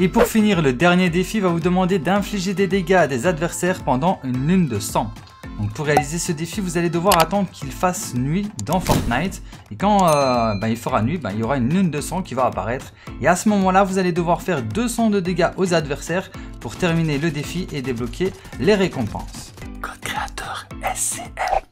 Et pour finir, le dernier défi va vous demander d'infliger des dégâts à des adversaires pendant une lune de sang. Donc pour réaliser ce défi, vous allez devoir attendre qu'il fasse nuit dans Fortnite. Et quand euh, ben, il fera nuit, ben, il y aura une lune de sang qui va apparaître. Et à ce moment-là, vous allez devoir faire 200 de dégâts aux adversaires pour terminer le défi et débloquer les récompenses. Code créateur SCL.